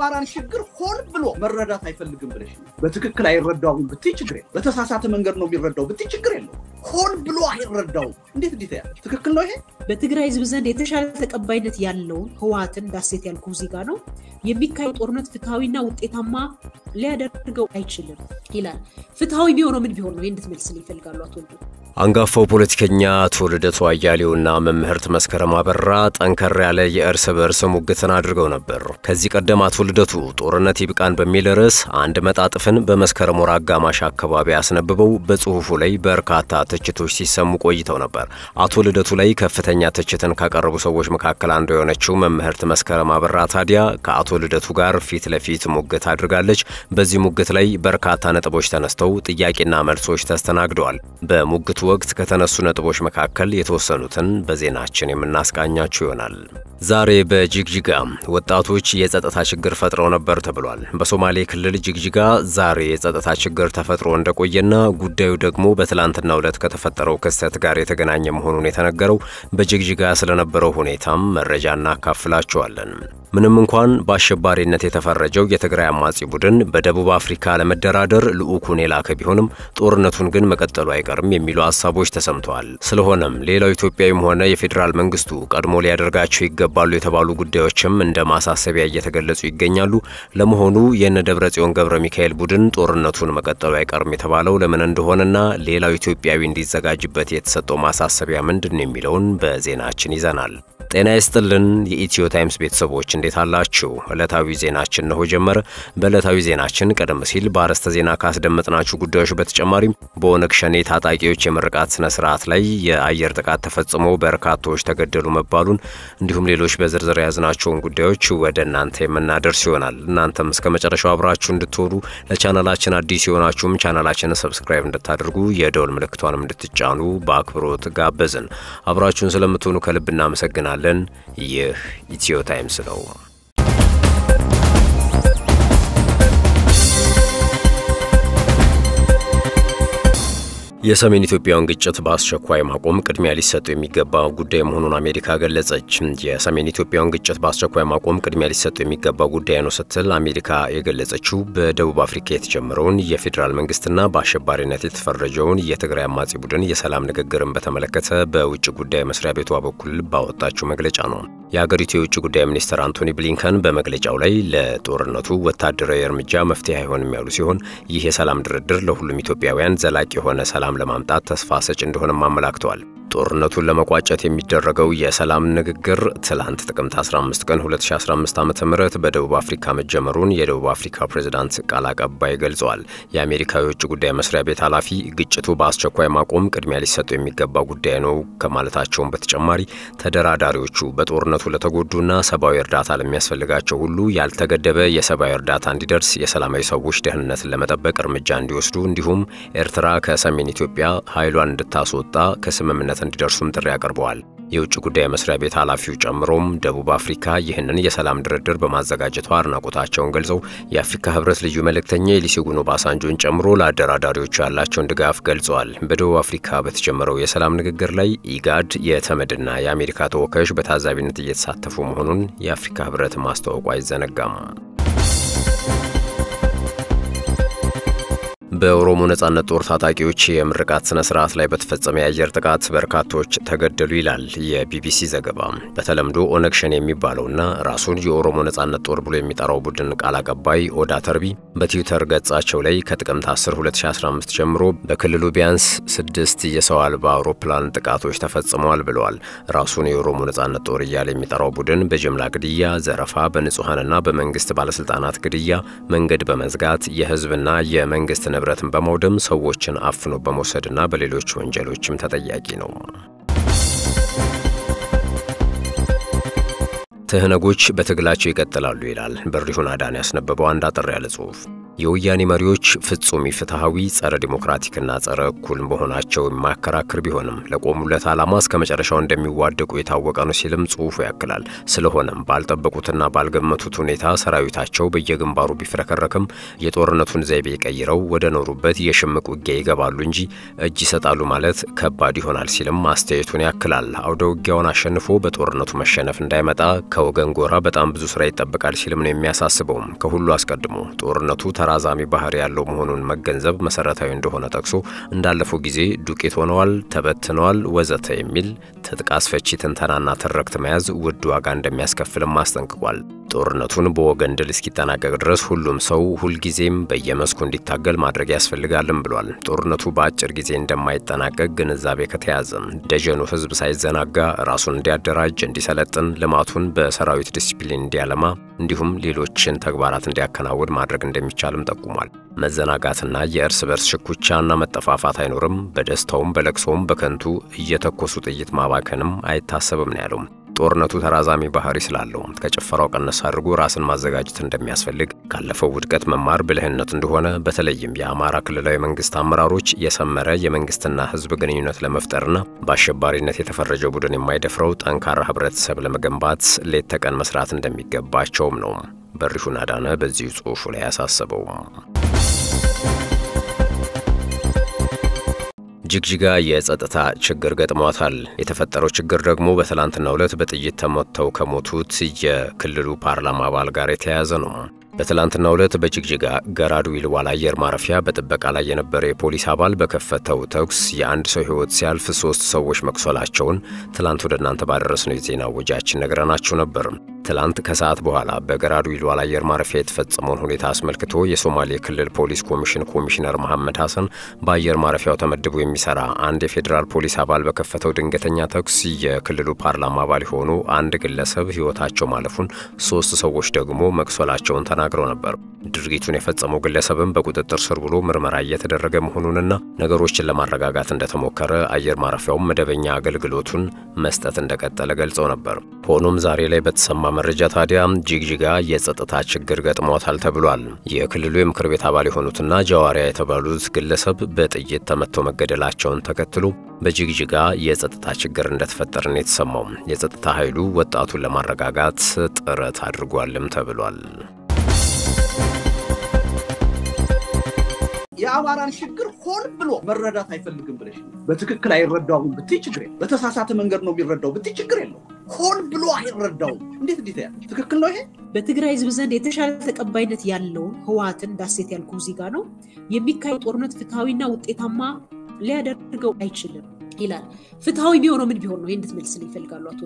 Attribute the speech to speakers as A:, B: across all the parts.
A: የአማራን ችግር ሆን ብሎ መረዳት አይፈልግም ብለሽ በትክክል አይረዳውም ብትይ ችግር የለም። በተሳሳተ መንገድ ነው የሚረዳው ብትይ ችግር የለው። ሆን ብሎ አይረዳውም። እንዴት እንዴት ያ ትክክል ነው ይሄ
B: በትግራይ ህዝብ ዘንድ የተሻለ ተቀባይነት ያለውን ህወሓትን ዳሴት ያልኩ እዚህ ነው የሚካሄድ ጦርነት ፍትሐዊና ውጤታማ ሊያደርገው አይችልም ይላል። ፍትሐዊ ቢሆነው ምን ቢሆን ነው? ይህ እንድትመልስልኝ ይፈልጋሉ አቶ ወልዱ።
C: አንጋፋው ፖለቲከኛ አቶ ልደቱ አያሌውና መምህርት መስከረም አበራ ጠንከር ያለ የእርስ በእርስ ሙግትን አድርገው ነበር። ከዚህ ቀደም አቶ ልደቱ ጦርነት ይብቃን በሚል ርዕስ አንድ መጣጥፍን በመስከረም ወር አጋማሽ አካባቢ አስነብበው በጽሁፉ ላይ በርካታ ትችቶች ሲሰሙ ቆይተው ነበር። አቶ ልደቱ ላይ ከፍተኛ ትችትን ካቀረቡ ሰዎች መካከል አንዱ የሆነችው መምህርት መስከረም አበራ ታዲያ ከአቶ ልደቱ ጋር ፊት ለፊት ሙግት አድርጋለች። በዚህ ሙግት ላይ በርካታ ነጥቦች ተነስተው ጥያቄና መልሶች ተስተናግደዋል። በሙግቱ ወቅት ከተነሱ ነጥቦች መካከል የተወሰኑትን በዜናችን የምናስቃኛችሁ ይሆናል። ዛሬ በጅግጅጋ ወጣቶች የጸጥታ ችግር ፈጥረው ነበር ተብሏል። በሶማሌ ክልል ጅግጅጋ ዛሬ የጸጥታ ችግር ተፈጥሮ እንደቆየና ጉዳዩ ደግሞ በትላንትናው ዕለት ከተፈጠረው ክስተት ጋር የተገናኘ መሆኑን የተነገረው በጅግጅጋ ስለነበረው ሁኔታም መረጃ እናካፍላችኋለን። ምንም እንኳን በአሸባሪነት የተፈረጀው የትግራይ አማጺ ቡድን በደቡብ አፍሪካ ለመደራደር ልዑኩን የላከ ቢሆንም ጦርነቱን ግን መቀጠሉ አይቀርም የሚሉ ሀሳቦች ተሰምተዋል። ስለሆነም ሌላው ኢትዮጵያዊም ሆነ የፌዴራል መንግስቱ ቀድሞ ሊያደርጋቸው ይገባሉ የተባሉ ጉዳዮችም እንደ ማሳሰቢያ እየተገለጹ ይገኛሉ። ለመሆኑ የነ ደብረ ጽዮን ገብረ ሚካኤል ቡድን ጦርነቱን መቀጠሉ አይቀርም የተባለው ለምን እንደሆነና ሌላው ኢትዮጵያዊ እንዲዘጋጅበት የተሰጠው ማሳሰቢያ ምንድን የሚለውን በዜናችን ይዘናል። ጤና ይስጥልን የኢትዮ ታይምስ ቤተሰቦች እንዴት አላችሁ? ዕለታዊ ዜናችን እነሆ ጀመረ። በዕለታዊ ዜናችን ቀደም ሲል በአርዕስተ ዜና ካስደመጥናችሁ ጉዳዮች በተጨማሪም በኦነግ ሸኔ ታጣቂዎች የምርቃት ስነ ስርዓት ላይ የአየር ጥቃት ተፈጽሞ በርካቶች ተገደሉ መባሉን እንዲሁም ሌሎች በዝርዝር የያዝናቸውን ጉዳዮች ወደ እናንተ የምናደርስ ይሆናል። እናንተም እስከ መጨረሻው አብራችሁ እንድትሆኑ ለቻናላችን አዲስ የሆናችሁም ቻናላችንን subscribe እንድታደርጉ የደወል ምልክቷንም እንድትጫኑ በአክብሮት ጋበዝን። አብራችሁን ስለምትሆኑ ከልብ እናመሰግናለን። ይህ ኢትዮ ታይምስ ነው። የሰሜን ኢትዮጵያውን ግጭት በአስቸኳይ ማቆም ቅድሚያ ሊሰጠው የሚገባ ጉዳይ መሆኑን አሜሪካ ገለጸች። የሰሜን ኢትዮጵያውን ግጭት በአስቸኳይ ማቆም ቅድሚያ ሊሰጠው የሚገባ ጉዳይ ነው ስትል አሜሪካ የገለጸችው በደቡብ አፍሪካ የተጀመረውን የፌዴራል መንግስትና በአሸባሪነት የተፈረጀውን የትግራይ አማጺ ቡድን የሰላም ንግግርን በተመለከተ በውጭ ጉዳይ መስሪያ ቤቷ በኩል ባወጣችው መግለጫ ነው። የአገሪቱ የውጭ ጉዳይ ሚኒስትር አንቶኒ ብሊንከን በመግለጫው ላይ ለጦርነቱ ወታደራዊ እርምጃ መፍትሄ አይሆንም ያሉ ሲሆን ይህ የሰላም ድርድር ለሁሉም ኢትዮጵያውያን ዘላቂ የሆነ ሰላም ለማምጣት ተስፋ ሰጭ እንደሆነም አመላክተዋል። ጦርነቱን ለመቋጨት የሚደረገው የሰላም ንግግር ትላንት ጥቅምት 15 ቀን 2015 ዓ ም በደቡብ አፍሪካ መጀመሩን የደቡብ አፍሪካ ፕሬዝዳንት ቃል አቀባይ ገልጸዋል። የአሜሪካ የውጭ ጉዳይ መስሪያ ቤት ኃላፊ ግጭቱ በአስቸኳይ ማቆም ቅድሚያ ሊሰጡ የሚገባ ጉዳይ ነው ከማለታቸውን በተጨማሪ ተደራዳሪዎቹ በጦርነቱ ለተጎዱና ሰብአዊ እርዳታ ለሚያስፈልጋቸው ሁሉ ያልተገደበ የሰብአዊ እርዳታ እንዲደርስ የሰላማዊ ሰዎች ደህንነትን ለመጠበቅ እርምጃ እንዲወስዱ እንዲሁም ኤርትራ ከሰሜን ኢትዮጵያ ኃይሏን እንድታስወጣ ከስምምነት እንዲደርሱም ጥሪ አቅርበዋል። የውጭ ጉዳይ መስሪያ ቤት ኃላፊው ጨምሮም ደቡብ አፍሪካ ይህንን የሰላም ድርድር በማዘጋጀቷ አድናቆታቸውን ገልጸው የአፍሪካ ሕብረት ልዩ መልእክተኛ የሉሴጉን ኦባሳንጆን ጨምሮ ለአደራዳሪዎቹ ያላቸውን ድጋፍ ገልጸዋል። በደቡብ አፍሪካ በተጀመረው የሰላም ንግግር ላይ ኢጋድ፣ የተመድና የአሜሪካ ተወካዮች በታዛቢነት እየተሳተፉ መሆኑን የአፍሪካ ሕብረት ማስታወቁ አይዘነጋም። በኦሮሞ ነጻነት ጦር ታጣቂዎች የምርቃት ስነ ስርዓት ላይ በተፈጸመ የአየር ጥቃት በርካቶች ተገደሉ ይላል የቢቢሲ ዘገባ። በተለምዶ ኦነግ ሸኔ የሚባለውና ራሱን የኦሮሞ ነጻነት ጦር ብሎ የሚጠራው ቡድን ቃል አቀባይ ኦዳ ተርቢ በትዊተር ገጻቸው ላይ ከጥቅምት 10 2015 ጀምሮ በክልሉ ቢያንስ ስድስት የሰው አልባ አውሮፕላን ጥቃቶች ተፈጽመዋል ብለዋል። ራሱን የኦሮሞ ነጻነት ጦር እያለ የሚጠራው ቡድን በጅምላ ግድያ፣ ዘረፋ፣ በንጹሐንና በመንግስት ባለስልጣናት ግድያ፣ መንገድ በመዝጋት የህዝብና የመንግስት ንብረትን በማውደም ሰዎችን አፍኖ በመውሰድና በሌሎች ወንጀሎችም ተጠያቂ ነው። ትህነጎች በትግላቸው ይቀጥላሉ ይላል በሪሁን አዳን ያስነበበው አንድ አጠር ያለ ጽሑፍ። የወያኔ መሪዎች ፍጹም ፍትሐዊ፣ ጸረ ዲሞክራቲክና ጸረ እኩል መሆናቸው የማያከራክር ቢሆንም ለቆሙለት ዓላማ እስከ መጨረሻው እንደሚዋደቁ የታወቀ ነው ሲልም ጽሑፉ ያክላል። ስለሆነም ባልጠበቁትና ባልገመቱት ሁኔታ ሰራዊታቸው በየግንባሩ ቢፍረከረክም የጦርነቱን ዘይቤ ቀይረው ወደ ኖሩበት የሽምቅ ውጊያ ይገባሉ እንጂ እጅ ይሰጣሉ ማለት ከባድ ይሆናል ሲልም አስተያየቱን ያክላል። አውደ ውጊያውን አሸንፎ በጦርነቱ መሸነፍ እንዳይመጣ ከወገን ጎራ በጣም ብዙ ስራ ይጠበቃል ሲልም ነው የሚያሳስበውም። ከሁሉ አስቀድሞ ጦርነቱ ተራዛሚ ባህሪ ያለው መሆኑን መገንዘብ መሰረታዊ እንደሆነ ጠቅሶ እንዳለፈው ጊዜ ዱቄት ሆነዋል፣ ተበትነዋል፣ ወዘተ የሚል ትጥቅ አስፈቺ ትንተናና ትርክት መያዝ ውድ ዋጋ እንደሚያስከፍልም አስጠንቅቋል። ጦርነቱን በወገን ድል እስኪጠናቀቅ ድረስ ሁሉም ሰው ሁልጊዜም በየመስኩ እንዲታገል ማድረግ ያስፈልጋልም ብሏል። ጦርነቱ በአጭር ጊዜ እንደማይጠናቀቅ ግንዛቤ ከተያዘ ደጀኑ ሕዝብ ሳይዘናጋ ራሱን እንዲያደራጅ፣ እንዲሰለጥን፣ ልማቱን በሰራዊት ዲሲፕሊን እንዲያለማ እንዲሁም ሌሎችን ተግባራት እንዲያከናውን ማድረግ እንደሚቻልም ጠቁሟል። መዘናጋትና የእርስ በርስ ሽኩቻና መጠፋፋት አይኖርም። በደስታውም በለቅሶውም በከንቱ እየተኮሱ ጥይት ማባከንም አይታሰብም ነው ያለው። ጦርነቱ ተራዛሚ ባህሪ ስላለው ከጭፈራው ቀነስ አድርጎ ራስን ማዘጋጀት እንደሚያስፈልግ ካለፈው ውድቀት መማር ብልህነት እንደሆነ በተለይም የአማራ ክልላዊ መንግስት አመራሮች የሰመረ የመንግስትና ህዝብ ግንኙነት ለመፍጠርና በአሸባሪነት የተፈረጀ ቡድን የማይደፍረው ጠንካራ ህብረተሰብ ለመገንባት ሌት ተቀን መስራት እንደሚገባቸውም ነው በሪሁን አዳነ በዚሁ ጽሑፉ ላይ ያሳሰበው። ጅግጅጋ የጸጥታ ችግር ገጥሟታል። የተፈጠረው ችግር ደግሞ በትላንትናው ዕለት በጥይት ተመተው ከሞቱት የክልሉ ፓርላማ አባል ጋር የተያያዘ ነው። በትላንትናው ዕለት በጅግጅጋ ገራዱ ይልዋል አየር ማረፊያ በጥበቃ ላይ የነበረ የፖሊስ አባል በከፈተው ተኩስ የአንድ ሰው ህይወት ሲያልፍ ሶስት ሰዎች መቁሰላቸውን ትላንት ወደ እናንተ ባደረስነው የዜና ወጃችን ነግረናችሁ ነበር። ትላንት ከሰዓት በኋላ በገራዱ ይልዋል አየር ማረፊያ የተፈጸመውን ሁኔታ አስመልክቶ የሶማሌ ክልል ፖሊስ ኮሚሽን ኮሚሽነር መሐመድ ሐሰን በአየር ማረፊያው ተመድቦ የሚሰራ አንድ የፌዴራል ፖሊስ አባል በከፈተው ድንገተኛ ተኩስ የክልሉ ፓርላማ አባል የሆኑ አንድ ግለሰብ ህይወታቸው ማለፉን፣ ሶስት ሰዎች ደግሞ መቁሰላቸውን ተናግረው ነበር። ድርጊቱን የፈጸመው ግለሰብም በቁጥጥር ስር ውሎ ምርመራ እየተደረገ መሆኑንና ነገሮችን ለማረጋጋት እንደተሞከረ አየር ማረፊያውም መደበኛ አገልግሎቱን መስጠት እንደቀጠለ ገልጸው ነበር። ሆኖም ዛሬ ላይ በተሰማ መረጃ ታዲያ ጅግጅጋ የጸጥታ ችግር ገጥሟታል ተብሏል። የክልሉ የምክር ቤት አባል የሆኑትና ጀዋሪያ የተባሉት ግለሰብ በጥይት ተመተው መገደላቸውን ተከትሎ በጅግጅጋ የጸጥታ ችግር እንደተፈጠረ ነው የተሰማው። የጸጥታ ኃይሉ ወጣቱን ለማረጋጋት ጥረት አድርጓልም ተብሏል።
A: የአማራን ችግር ሆን ብሎ መረዳት አይፈልግም ብለሽ በትክክል አይረዳውም ብትይ ችግር የለው። በተሳሳተ መንገድ ነው የሚረዳው ብትይ ችግር የለው። ሆን ብሎ አይረዳውም። እንዴት እንዴት ያ ትክክል ነው ይሄ
B: በትግራይ ህዝብ ዘንድ የተሻለ ተቀባይነት ያለውን ህወሓትን ዳሴት ያልኩ እዚህ ነው የሚካሄድ ጦርነት ፍትሐዊና ውጤታማ ሊያደርገው አይችልም ይላል። ፍትሐዊ ቢሆነው ምን ቢሆን ነው? ይህ እንድትመልስልኝ ይፈልጋሉ አቶ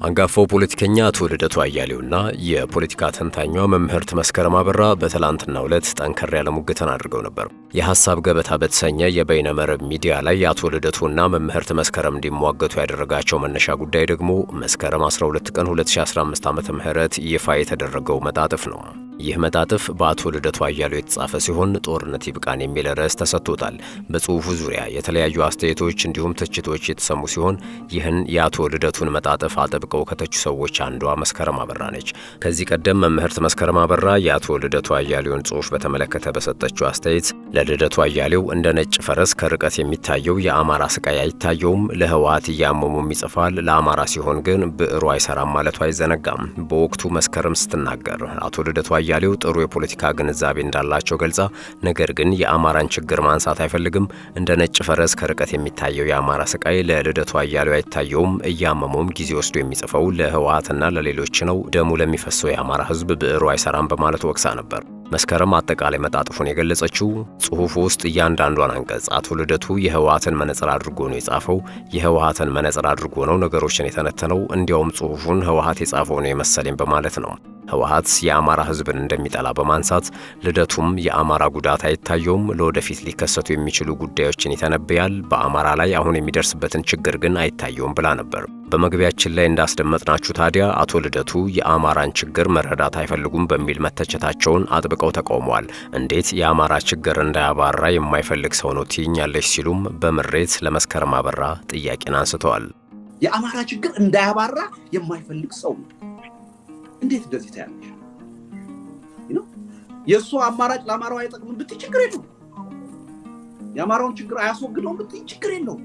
C: አንጋፋው ፖለቲከኛ አቶ ልደቱ አያሌውና የፖለቲካ ተንታኟ መምህርት መስከረም አበራ በትላንትናው ዕለት ጠንከር ያለ ሙግትን አድርገው ነበር። የሐሳብ ገበታ በተሰኘ የበይነ መረብ ሚዲያ ላይ የአቶ ልደቱና መምህርት መስከረም እንዲሟገቱ ያደረጋቸው መነሻ ጉዳይ ደግሞ መስከረም 12 ቀን 2015 ዓ ም ይፋ የተደረገው መጣጥፍ ነው። ይህ መጣጥፍ በአቶ ልደቱ አያሌው የተጻፈ ሲሆን ጦርነት ይብቃን የሚል ርዕስ ተሰጥቶታል። በጽሑፉ ዙሪያ የተለያዩ አስተያየቶች እንዲሁም ትችቶች የተሰሙ ሲሆን ይህን የአቶ ልደቱን መጣጥፍ አጥብቀው ከተቹ ሰዎች አንዷ መስከረም አበራ ነች። ከዚህ ቀደም መምህርት መስከረም አበራ የአቶ ልደቱ አያሌውን ጽሑፍ በተመለከተ በሰጠችው አስተያየት ለልደቱ አያሌው እንደ ነጭ ፈረስ ከርቀት የሚታየው የአማራ ስቃይ አይታየውም፣ ለህወሓት እያመሙም ይጽፋል፣ ለአማራ ሲሆን ግን ብዕሩ አይሰራም ማለቱ አይዘነጋም። በወቅቱ መስከረም ስትናገር አቶ ልደቱ አያሌው ጥሩ የፖለቲካ ግንዛቤ እንዳላቸው ገልጻ ነገር ግን የአማራን ችግር ማንሳት አይፈልግም። እንደ ነጭ ፈረስ ከርቀት የሚታየው የአማራ ስቃይ ለልደቱ አያሌው አይታየውም፣ እያመመውም ጊዜ ወስዶ የሚጽፈው ለህወሓትና ለሌሎች ነው። ደሙ ለሚፈሰው የአማራ ህዝብ ብዕሩ አይሰራም በማለት ወቅሳ ነበር። መስከረም አጠቃላይ መጣጥፉን የገለጸችው ጽሑፉ ውስጥ እያንዳንዷን አንቀጽ አቶ ልደቱ የህወሓትን መነጽር አድርጎ ነው የጻፈው። የህወሓትን መነጽር አድርጎ ነው ነገሮችን የተነተነው። እንዲያውም ጽሑፉን ህወሓት የጻፈው ነው የመሰለኝ በማለት ነው ህወሓት የአማራ ህዝብን እንደሚጠላ በማንሳት ልደቱም የአማራ ጉዳት አይታየውም፣ ለወደፊት ሊከሰቱ የሚችሉ ጉዳዮችን ይተነብያል፣ በአማራ ላይ አሁን የሚደርስበትን ችግር ግን አይታየውም ብላ ነበር። በመግቢያችን ላይ እንዳስደመጥናችሁ ታዲያ አቶ ልደቱ የአማራን ችግር መረዳት አይፈልጉም በሚል መተቸታቸውን አጥብቀው ተቃውመዋል። እንዴት የአማራ ችግር እንዳያባራ የማይፈልግ ሰው ነው ትይኛለች ሲሉም በምሬት ለመስከረም አበራ ጥያቄን አንስተዋል።
A: የአማራ ችግር እንዳያባራ የማይፈልግ ሰው ነው። እንዴት እንደዚህ ታያለሽ? የእሱ አማራጭ ለአማራው አይጠቅምም ብትይ ችግር የለው። የአማራውን ችግር አያስወግደውም ብትይ ችግር የለው።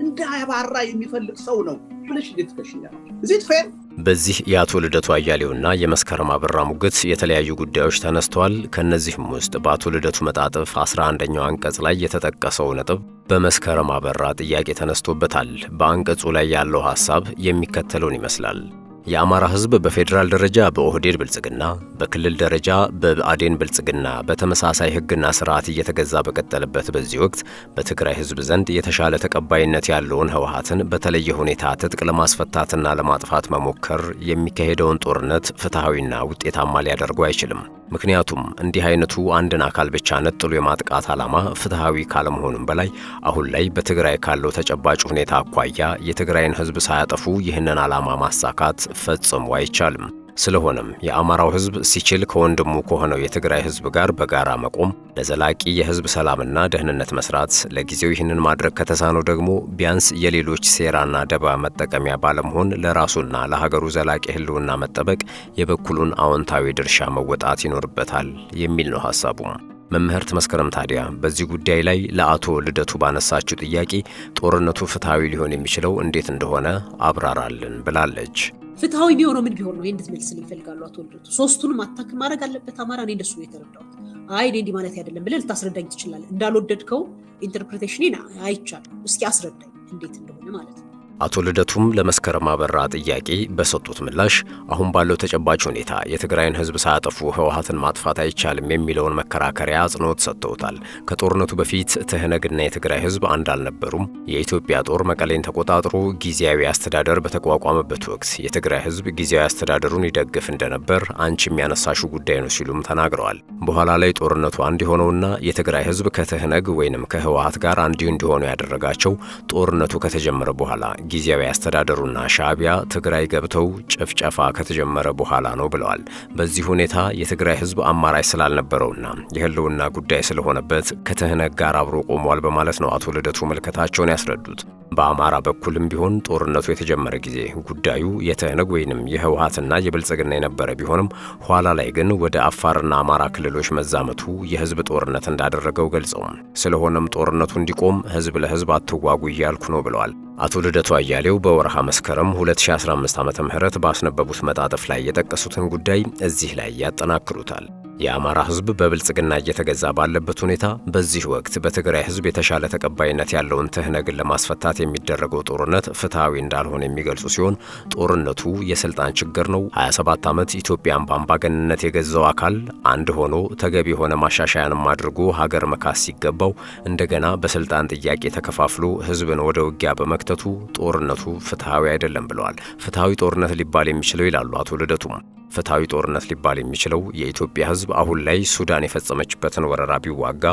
A: እንደ አባራ የሚፈልግ ሰው ነው ብለሽ እንዴት ትከሽኛለሽ? እዚህ ፌር
C: በዚህ የአቶ ልደቱ አያሌውና የመስከረም አበራ ሙግት የተለያዩ ጉዳዮች ተነስተዋል። ከእነዚህም ውስጥ በአቶ ልደቱ መጣጥፍ 11ኛው አንቀጽ ላይ የተጠቀሰው ነጥብ በመስከረም አበራ ጥያቄ ተነስቶበታል። በአንቀጹ ላይ ያለው ሐሳብ የሚከተለውን ይመስላል። የአማራ ሕዝብ በፌዴራል ደረጃ በኦህዴድ ብልጽግና፣ በክልል ደረጃ በብአዴን ብልጽግና በተመሳሳይ ሕግና ስርዓት እየተገዛ በቀጠለበት በዚህ ወቅት በትግራይ ሕዝብ ዘንድ የተሻለ ተቀባይነት ያለውን ህወሓትን በተለየ ሁኔታ ትጥቅ ለማስፈታትና ለማጥፋት መሞከር የሚካሄደውን ጦርነት ፍትሐዊና ውጤታማ ሊያደርጉ አይችልም። ምክንያቱም እንዲህ አይነቱ አንድን አካል ብቻ ነጥሎ የማጥቃት ዓላማ ፍትሐዊ ካለመሆኑም በላይ አሁን ላይ በትግራይ ካለው ተጨባጭ ሁኔታ አኳያ የትግራይን ህዝብ ሳያጠፉ ይህንን ዓላማ ማሳካት ፈጽሞ አይቻልም። ስለሆነም የአማራው ህዝብ ሲችል ከወንድሙ ከሆነው የትግራይ ህዝብ ጋር በጋራ መቆም፣ ለዘላቂ የህዝብ ሰላምና ደህንነት መስራት፣ ለጊዜው ይህንን ማድረግ ከተሳነው ደግሞ ቢያንስ የሌሎች ሴራና ደባ መጠቀሚያ ባለመሆን ለራሱና ለሀገሩ ዘላቂ ህልውና መጠበቅ የበኩሉን አዎንታዊ ድርሻ መወጣት ይኖርበታል የሚል ነው ሐሳቡም። መምህርት መስከረም ታዲያ በዚህ ጉዳይ ላይ ለአቶ ልደቱ ባነሳችው ጥያቄ ጦርነቱ ፍትሐዊ ሊሆን የሚችለው እንዴት እንደሆነ አብራራልን ብላለች።
B: ፍትሐዊ ቢሆነው ምን ቢሆን ነው? ይህ እንድትመልስልኝ ይፈልጋሉ አቶ ልደቱ። ሶስቱንም attack ማድረግ አለበት አማራ። እኔ እንደሱ የተረዳሁት። አይ እኔ እንዲህ ማለት አይደለም ብለህ ልታስረዳኝ ትችላለህ። እንዳልወደድከው interpretation አይቻልም። እስኪ አስረዳኝ እንዴት እንደሆነ ማለት ነው።
C: አቶ ልደቱም ለመስከረም አበራ ጥያቄ በሰጡት ምላሽ አሁን ባለው ተጨባጭ ሁኔታ የትግራይን ሕዝብ ሳያጠፉ ህወሓትን ማጥፋት አይቻልም የሚለውን መከራከሪያ አጽንኦት ሰጥተውታል። ከጦርነቱ በፊት ትህነግና የትግራይ ሕዝብ አንድ አልነበሩም። የኢትዮጵያ ጦር መቀሌን ተቆጣጥሮ ጊዜያዊ አስተዳደር በተቋቋመበት ወቅት የትግራይ ሕዝብ ጊዜያዊ አስተዳደሩን ይደግፍ እንደነበር አንቺ የሚያነሳሹ ጉዳይ ነው ሲሉም ተናግረዋል። በኋላ ላይ ጦርነቱ አንድ የሆነውና የትግራይ ሕዝብ ከትህነግ ወይንም ከህወሓት ጋር አንድ እንዲሆኑ ያደረጋቸው ጦርነቱ ከተጀመረ በኋላ ጊዜያዊ አስተዳደሩና ሻዕቢያ ትግራይ ገብተው ጭፍጨፋ ከተጀመረ በኋላ ነው ብለዋል። በዚህ ሁኔታ የትግራይ ህዝብ አማራጭ ስላልነበረውና የህልውና ጉዳይ ስለሆነበት ከትህነግ ጋር አብሮ ቆሟል በማለት ነው አቶ ልደቱ ምልከታቸውን ያስረዱት። በአማራ በኩልም ቢሆን ጦርነቱ የተጀመረ ጊዜ ጉዳዩ የትህነግ ወይንም የህወሓትና የብልጽግና የነበረ ቢሆንም ኋላ ላይ ግን ወደ አፋርና አማራ ክልሎች መዛመቱ የህዝብ ጦርነት እንዳደረገው ገልጸው ስለሆነም ጦርነቱ እንዲቆም ህዝብ ለህዝብ አትዋጉ እያልኩ ነው ብለዋል። አቶ ልደቱ አያሌው በወርሃ መስከረም 2015 ዓ ም ባስነበቡት መጣጥፍ ላይ የጠቀሱትን ጉዳይ እዚህ ላይ ያጠናክሩታል። የአማራ ህዝብ በብልጽግና እየተገዛ ባለበት ሁኔታ በዚህ ወቅት በትግራይ ህዝብ የተሻለ ተቀባይነት ያለውን ትህነግን ለማስፈታት የሚደረገው ጦርነት ፍትሐዊ እንዳልሆነ የሚገልጹ ሲሆን ጦርነቱ የስልጣን ችግር ነው፣ 27 ዓመት ኢትዮጵያን በአምባገንነት የገዛው አካል አንድ ሆኖ ተገቢ የሆነ ማሻሻያንም አድርጎ ሀገር መካስ ሲገባው እንደገና በስልጣን ጥያቄ ተከፋፍሎ ህዝብን ወደ ውጊያ በመክተቱ ጦርነቱ ፍትሐዊ አይደለም ብለዋል። ፍትሐዊ ጦርነት ሊባል የሚችለው ይላሉ አቶ ልደቱም ፍትሐዊ ጦርነት ሊባል የሚችለው የኢትዮጵያ ህዝብ አሁን ላይ ሱዳን የፈጸመችበትን ወረራ ቢዋጋ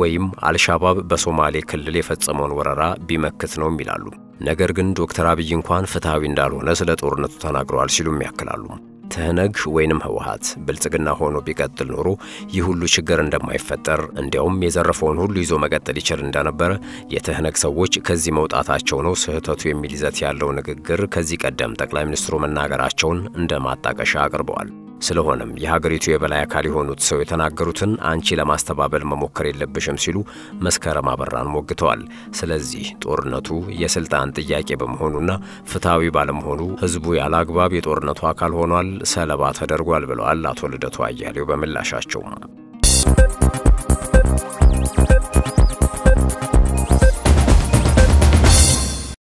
C: ወይም አልሻባብ በሶማሌ ክልል የፈጸመውን ወረራ ቢመክት ነው ይላሉ። ነገር ግን ዶክተር አብይ እንኳን ፍትሐዊ እንዳልሆነ ስለ ጦርነቱ ተናግረዋል ሲሉም ያክላሉ። ትህነግ ወይንም ህወሓት ብልጽግና ሆኖ ቢቀጥል ኖሮ ይህ ሁሉ ችግር እንደማይፈጠር እንዲያውም የዘረፈውን ሁሉ ይዞ መቀጠል ይችል እንደነበረ የትህነግ ሰዎች ከዚህ መውጣታቸው ነው ስህተቱ የሚል ይዘት ያለው ንግግር ከዚህ ቀደም ጠቅላይ ሚኒስትሩ መናገራቸውን እንደ ማጣቀሻ አቅርበዋል። ስለሆነም የሀገሪቱ የበላይ አካል የሆኑት ሰው የተናገሩትን አንቺ ለማስተባበል መሞከር የለብሽም ሲሉ መስከረም አበራን ሞግተዋል። ስለዚህ ጦርነቱ የስልጣን ጥያቄ በመሆኑና ፍትሐዊ ባለመሆኑ ህዝቡ ያለ አግባብ የጦርነቱ አካል ሆኗል፣ ሰለባ ተደርጓል ብለዋል አቶ ልደቱ አያሌው በምላሻቸው።